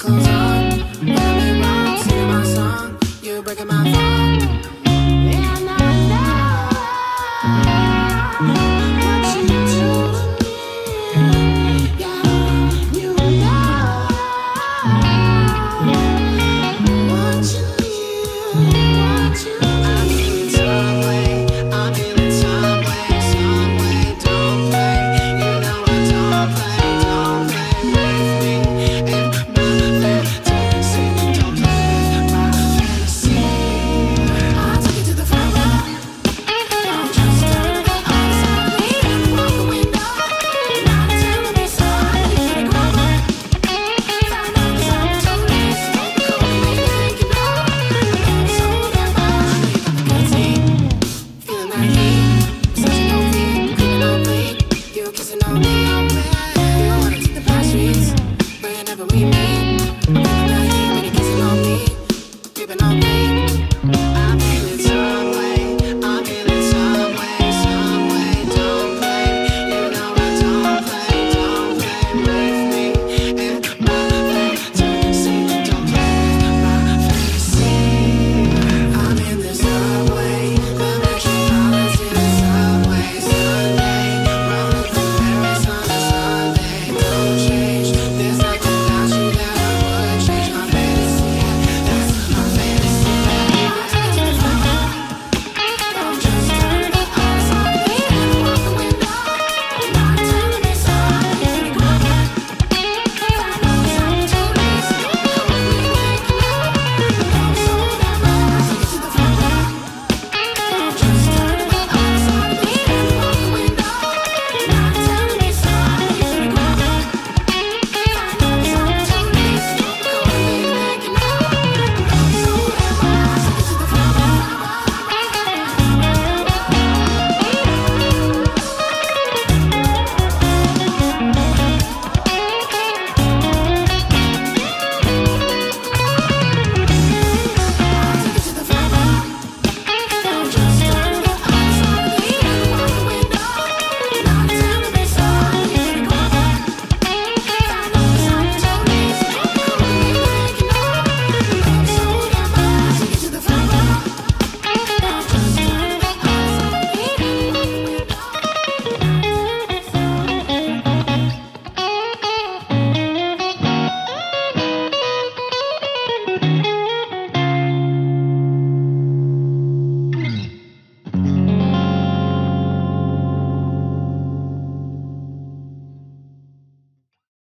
close